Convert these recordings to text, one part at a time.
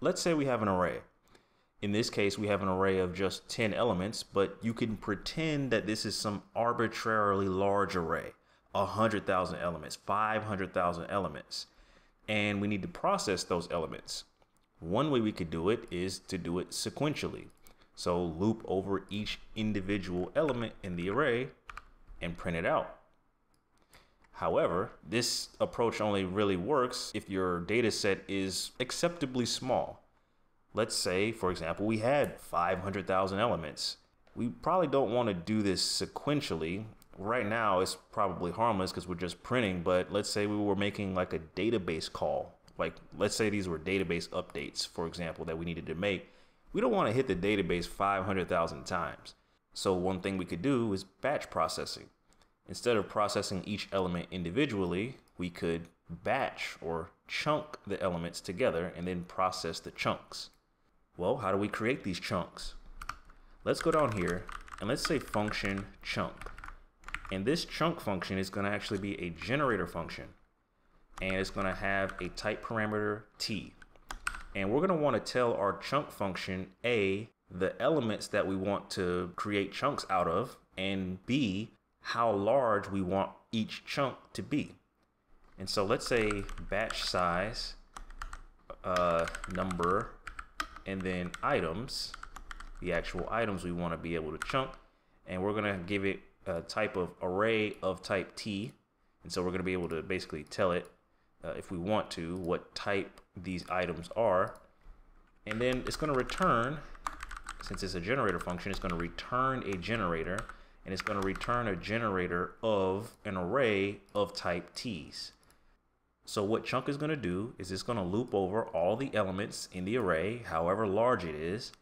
Let's say we have an array. In this case, we have an array of just 10 elements, but you can pretend that this is some arbitrarily large array, 100,000 elements, 500,000 elements, and we need to process those elements. One way we could do it is to do it sequentially. So loop over each individual element in the array and print it out. However, this approach only really works if your data set is acceptably small. Let's say, for example, we had 500,000 elements. We probably don't want to do this sequentially. Right now, it's probably harmless because we're just printing, but let's say we were making like a database call. Like, let's say these were database updates, for example, that we needed to make. We don't want to hit the database 500,000 times. So one thing we could do is batch processing. Instead of processing each element individually, we could batch or chunk the elements together and then process the chunks. Well, how do we create these chunks? Let's go down here and let's say function chunk. And this chunk function is going to actually be a generator function. And it's going to have a type parameter t. And we're going to want to tell our chunk function A, the elements that we want to create chunks out of, and B, how large we want each chunk to be. And so let's say batch size, uh, number, and then items, the actual items we want to be able to chunk. And we're going to give it a type of array of type T. And so we're going to be able to basically tell it, uh, if we want to, what type these items are. And then it's going to return, since it's a generator function, it's going to return a generator and it's going to return a generator of an array of type T's. So what chunk is going to do is it's going to loop over all the elements in the array, however large it is,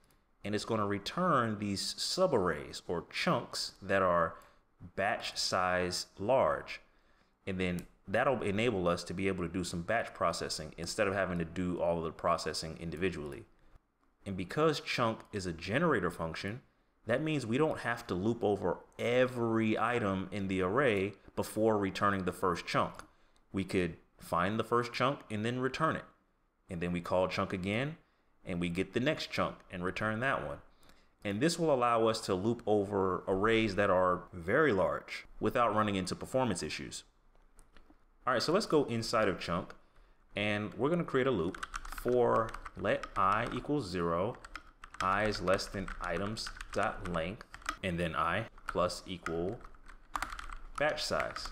and it's going to return these subarrays or chunks that are batch size large. And then that'll enable us to be able to do some batch processing instead of having to do all of the processing individually. And because chunk is a generator function, that means we don't have to loop over every item in the array before returning the first chunk. We could find the first chunk and then return it. And then we call chunk again and we get the next chunk and return that one. And this will allow us to loop over arrays that are very large without running into performance issues. All right, so let's go inside of chunk and we're gonna create a loop for let i equals zero i is less than items dot length and then i plus equal batch size.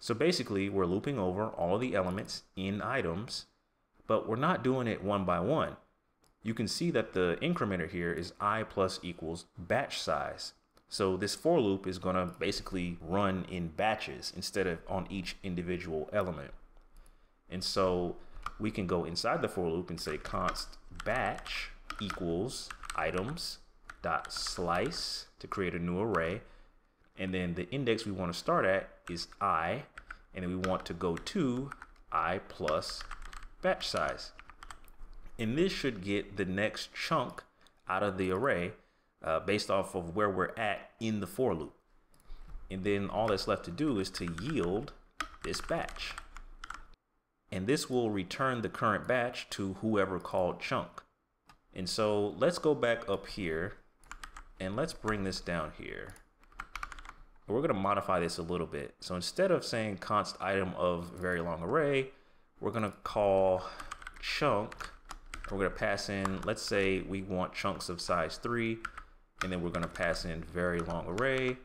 So basically we're looping over all the elements in items, but we're not doing it one by one. You can see that the incrementer here is i plus equals batch size. So this for loop is gonna basically run in batches instead of on each individual element. And so we can go inside the for loop and say const batch equals items dot slice to create a new array. And then the index we want to start at is i, and then we want to go to i plus batch size. And this should get the next chunk out of the array uh, based off of where we're at in the for loop. And then all that's left to do is to yield this batch. And this will return the current batch to whoever called chunk. And so let's go back up here and let's bring this down here. We're going to modify this a little bit. So instead of saying const item of very long array, we're going to call chunk. We're going to pass in, let's say we want chunks of size 3, and then we're going to pass in very long array.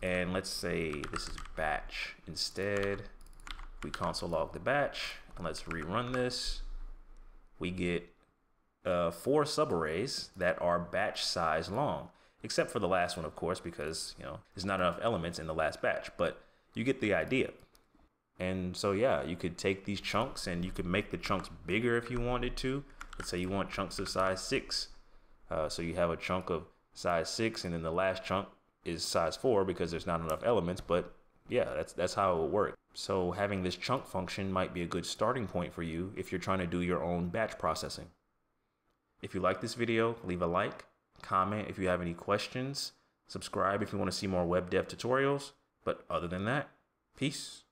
And let's say this is batch instead. We console log the batch, and let's rerun this. We get uh, four subarrays that are batch size long, except for the last one, of course, because you know there's not enough elements in the last batch. But you get the idea. And so yeah, you could take these chunks and you could make the chunks bigger if you wanted to. Let's say you want chunks of size six. Uh, so you have a chunk of size six, and then the last chunk is size four because there's not enough elements. But yeah, that's that's how it would work. So having this chunk function might be a good starting point for you if you're trying to do your own batch processing. If you like this video, leave a like, comment if you have any questions, subscribe if you want to see more web dev tutorials. But other than that, peace.